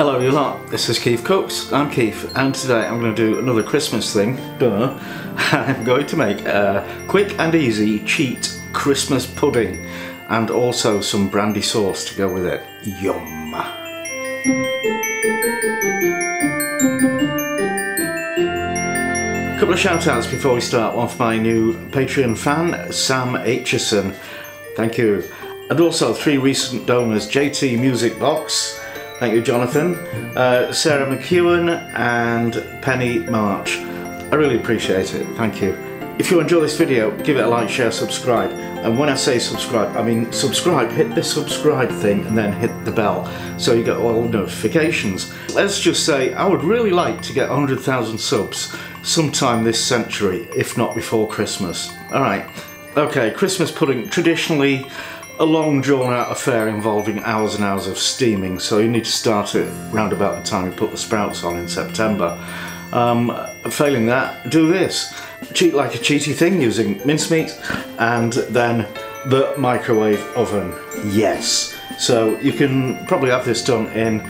Hello you lot, this is Keef Cooks, I'm Keef and today I'm going to do another Christmas thing, duh. I'm going to make a quick and easy cheat Christmas pudding and also some brandy sauce to go with it. Yum! couple of shout outs before we start. One for my new Patreon fan, Sam Aitchison. Thank you. And also three recent donors, JT Music Box, thank you Jonathan, uh, Sarah McEwen and Penny March. I really appreciate it, thank you. If you enjoy this video, give it a like, share, subscribe. And when I say subscribe, I mean subscribe, hit the subscribe thing and then hit the bell so you get all notifications. Let's just say I would really like to get 100,000 subs sometime this century, if not before Christmas. Alright, okay, Christmas pudding, traditionally a long drawn out affair involving hours and hours of steaming, so you need to start it round about the time you put the sprouts on in September. Um, failing that, do this. Cheat like a cheaty thing using mincemeat and then the microwave oven. Yes. So you can probably have this done in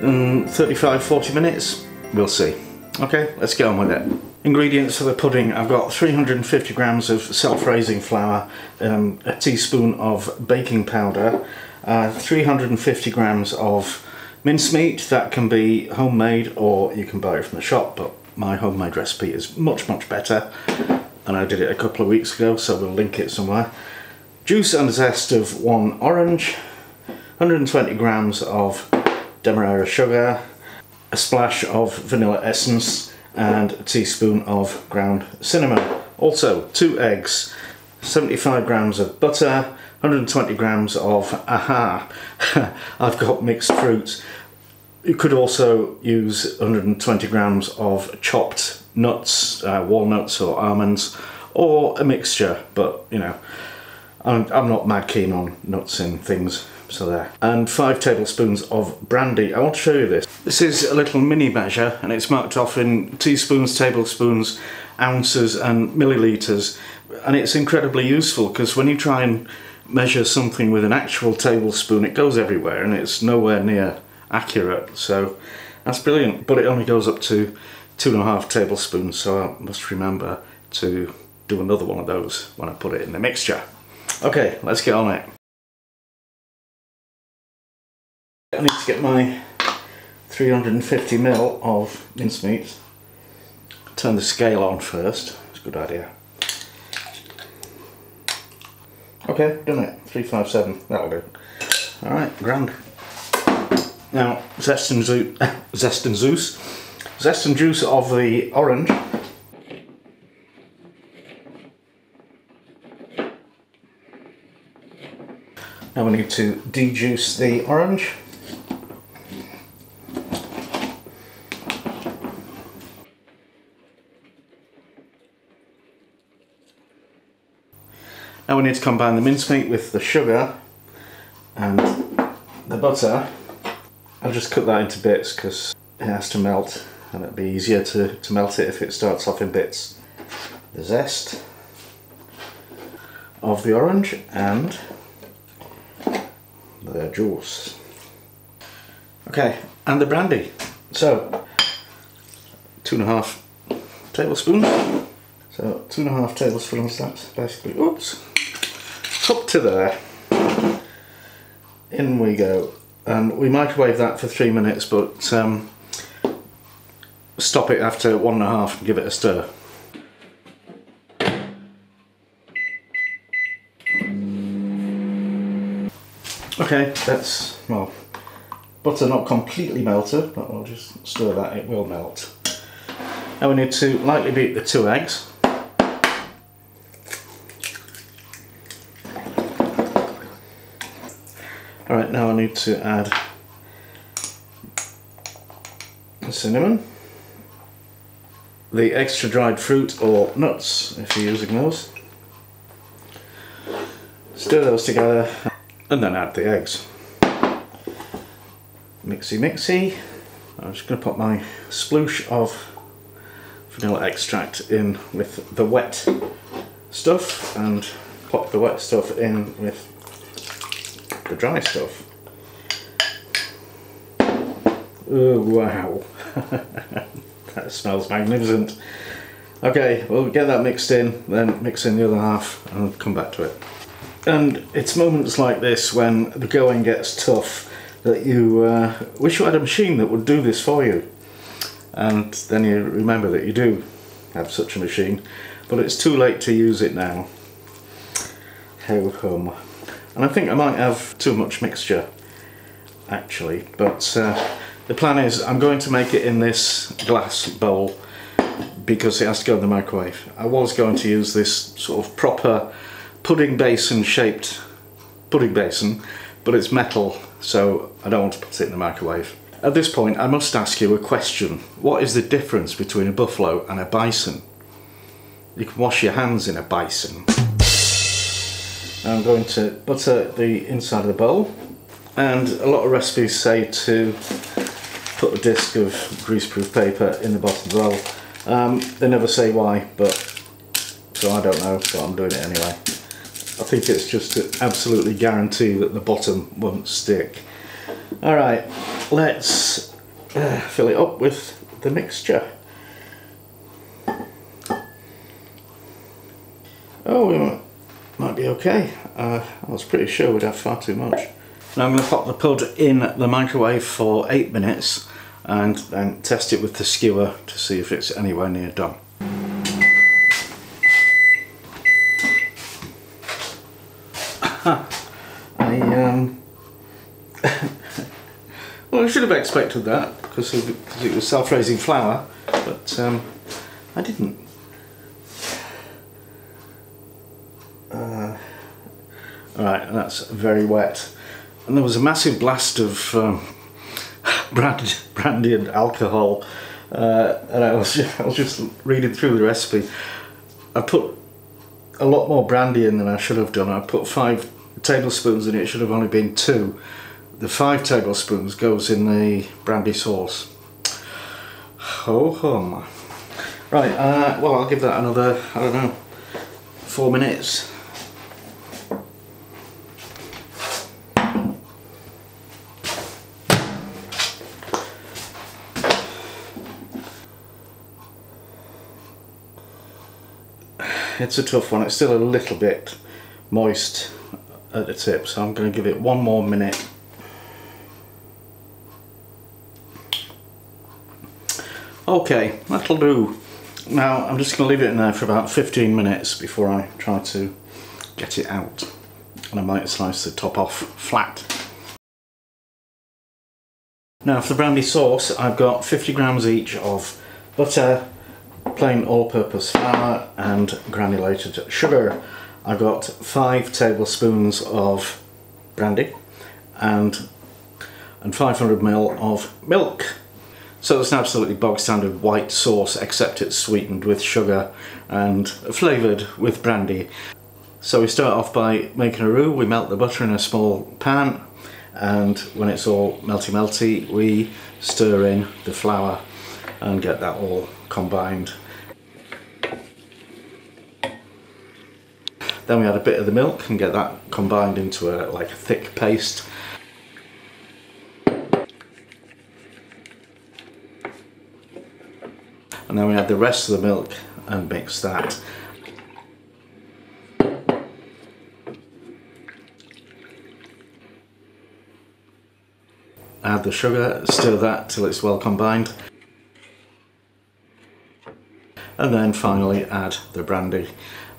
um, 35 40 minutes. We'll see. Okay, let's get on with it. Ingredients for the pudding, I've got 350 grams of self-raising flour, um, a teaspoon of baking powder, uh, 350 grams of mincemeat, that can be homemade or you can buy it from the shop, but my homemade recipe is much, much better. And I did it a couple of weeks ago, so we'll link it somewhere. Juice and zest of one orange, 120 grams of demerara sugar, a splash of vanilla essence and a teaspoon of ground cinnamon. Also, two eggs, 75 grams of butter, 120 grams of aha. I've got mixed fruits. You could also use 120 grams of chopped nuts, uh, walnuts or almonds, or a mixture, but you know, I'm, I'm not mad keen on nuts in things so there. And five tablespoons of brandy. I want to show you this. This is a little mini measure and it's marked off in teaspoons, tablespoons, ounces and millilitres. And it's incredibly useful because when you try and measure something with an actual tablespoon, it goes everywhere and it's nowhere near accurate. So that's brilliant. But it only goes up to two and a half tablespoons. So I must remember to do another one of those when I put it in the mixture. Okay, let's get on it. I need to get my 350 ml of mincemeat. Turn the scale on first, it's a good idea. Okay, done it, 357, that'll do. Alright, grand. Now, zest and, Zeus, zest and Zeus, zest and juice of the orange. Now we need to dejuice the orange. Now we need to combine the mincemeat with the sugar and the butter. I'll just cut that into bits because it has to melt and it'll be easier to, to melt it if it starts off in bits. The zest of the orange and the juice. Okay, and the brandy. So, two and a half tablespoons. So, two and a half tablespoons, that's basically, oops, up to there. In we go. And we microwave that for three minutes, but um, stop it after one and a half and give it a stir. Okay, that's, well, butter not completely melted, but we'll just stir that, it will melt. Now we need to lightly beat the two eggs. Alright, now I need to add the cinnamon, the extra dried fruit or nuts if you're using those. Stir those together and then add the eggs. Mixy mixy. I'm just going to put my sploosh of vanilla extract in with the wet stuff and pop the wet stuff in with the dry stuff. Oh, wow. that smells magnificent. Okay, we'll get that mixed in, then mix in the other half and come back to it. And it's moments like this when the going gets tough that you uh, wish you had a machine that would do this for you. And then you remember that you do have such a machine, but it's too late to use it now. Ho hum. And I think I might have too much mixture actually, but uh, the plan is I'm going to make it in this glass bowl because it has to go in the microwave. I was going to use this sort of proper pudding basin shaped pudding basin, but it's metal, so I don't want to put it in the microwave. At this point, I must ask you a question. What is the difference between a buffalo and a bison? You can wash your hands in a bison. I'm going to butter the inside of the bowl and a lot of recipes say to put a disc of greaseproof paper in the bottom of the bowl. Um, they never say why, but so I don't know, but I'm doing it anyway. I think it's just to absolutely guarantee that the bottom won't stick. Alright, let's uh, fill it up with the mixture. Oh, we might, might be okay. Uh, I was pretty sure we'd have far too much. Now I'm going to pop the pud in the microwave for 8 minutes and then test it with the skewer to see if it's anywhere near done. I um well I should have expected that because, it was self-raising flour but um, I didn't alright that's very wet and there was a massive blast of um, brandy, brandy and alcohol uh, and I was, just, I was just reading through the recipe I put a lot more brandy in than I should have done I put five tablespoons in it, it should have only been two. The five tablespoons goes in the brandy sauce. Ho hum. Right, uh, well I'll give that another, I don't know, four minutes. It's a tough one, it's still a little bit moist at the tip so I'm going to give it one more minute. Okay that'll do. Now I'm just going to leave it in there for about 15 minutes before I try to get it out. And I might slice the top off flat. Now for the brandy sauce I've got 50 grams each of butter plain all-purpose flour and granulated sugar I've got five tablespoons of brandy and and 500 ml of milk. So it's an absolutely bog standard white sauce except it's sweetened with sugar and flavoured with brandy. So we start off by making a roux, we melt the butter in a small pan and when it's all melty melty we stir in the flour and get that all combined Then we add a bit of the milk and get that combined into a like a thick paste. And then we add the rest of the milk and mix that. Add the sugar, stir that till it's well combined. And then finally add the brandy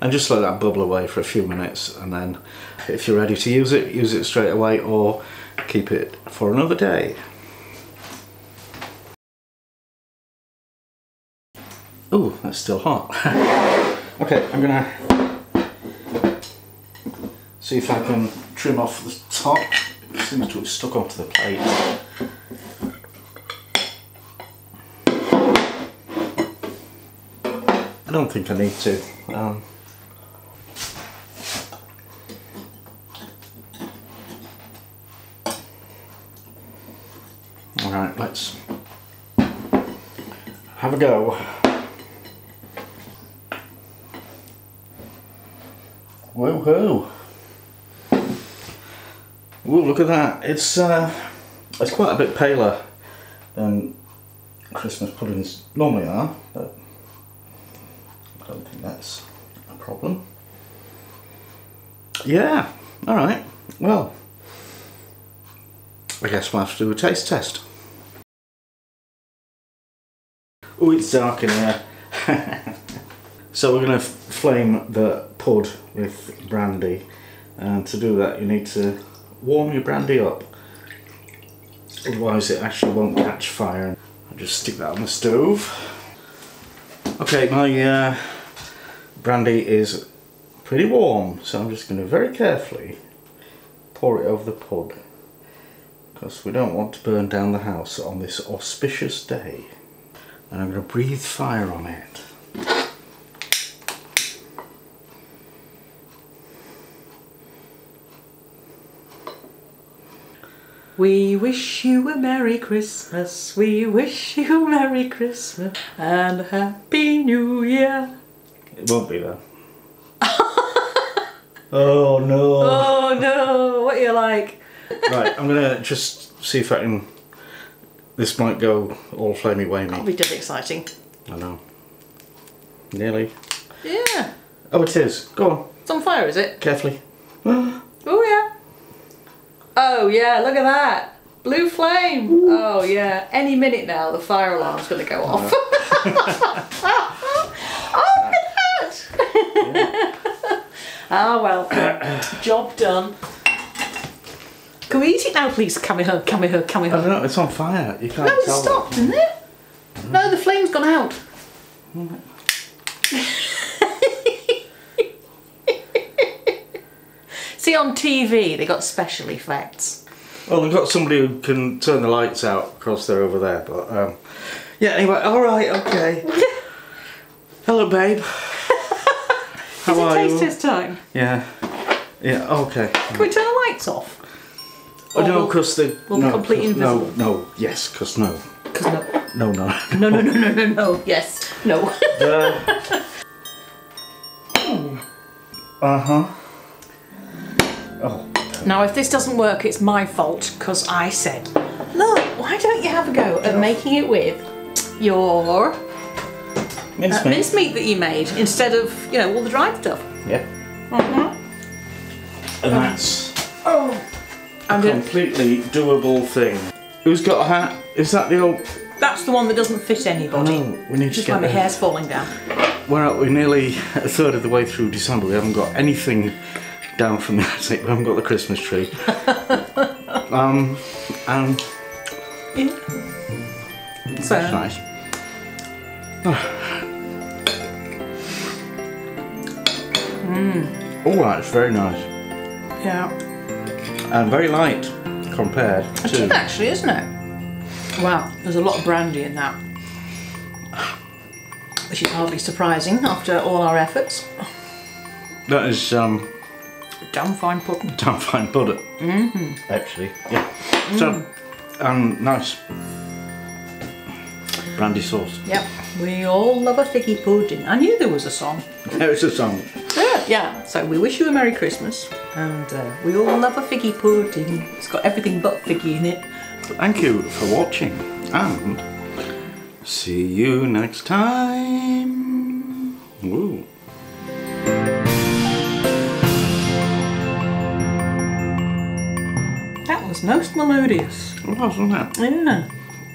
and just let that bubble away for a few minutes and then if you're ready to use it use it straight away or keep it for another day Oh, that's still hot. okay, I'm gonna see if I can trim off the top. It seems to have stuck onto the plate. Don't think I need to. Um, Alright, let's have a go. Woohoo! Ooh, look at that. It's uh, it's quite a bit paler than Christmas puddings normally are, but I don't think that's a problem. Yeah, alright, well, I guess we'll have to do a taste test. Oh, it's dark in here. so we're going to flame the pod with brandy and to do that you need to warm your brandy up otherwise it actually won't catch fire. I'll just stick that on the stove. Okay, my uh, brandy is pretty warm so I'm just going to very carefully pour it over the pud because we don't want to burn down the house on this auspicious day and I'm going to breathe fire on it. We wish you a Merry Christmas, we wish you a Merry Christmas and a Happy New Year. It won't be there. oh no. Oh no, what are you like? right, I'm gonna just see if I can. This might go all flamey way, mate. That'll be dead exciting. I know. Nearly. Yeah. Oh, it is. Go on, It's on fire, is it? carefully. Oh yeah. Oh yeah, look at that. Blue flame. Oh yeah. Any minute now the fire alarm's gonna go off. look at that. Ah well. Job done. Can we eat it now please? Come here, come here, come I don't know. It's on fire. You can't No, it tell. stopped, didn't it? No, the flame's gone out. See on TV, they got special effects. Well, we've got somebody who can turn the lights out across there over there, but um, yeah. Anyway, all right, okay. Hello, babe. How Is it are taste you? test time? Yeah. Yeah. Okay. Can we turn the lights off? Oh Or no, because the will no, complete 'cause- no, invisible? no, yes, because no, 'Cause no, no, no. no, no, no, no, no, no. Yes, no. Uh huh. Oh, now, if this doesn't work, it's my fault because I said, look, why don't you have a go at making it with your uh, mincemeat. mincemeat that you made instead of, you know, all the dried stuff? Yeah. And that's Oh, I'm a gonna, completely doable thing. Who's got a hat? Is that the old? that's the one that doesn't fit anybody. No, we need to Just get why my hair's falling down. We're out, we're nearly a third of the way through December. We haven't got anything down from the attic. We haven't got the Christmas tree. um, and So, it's nice. Oh, that's very nice yeah. and very light compared It is to. actually, isn't it? Wow, there's a lot of brandy in that. Which is hardly surprising after all our efforts. That is um, Damn fine pudding. damn fine butter. Mm-hmm. Actually, yeah. So, um, nice brandy sauce. Yep. We all love a figgy pudding. I knew there was a song. There is a song. Yeah. Yeah. So we wish you a Merry Christmas. And uh, we all love a figgy pudding. It's got everything but figgy in it. Thank you for watching and see you next time. Woo. That was most melodious. Wasn't that? Yeah.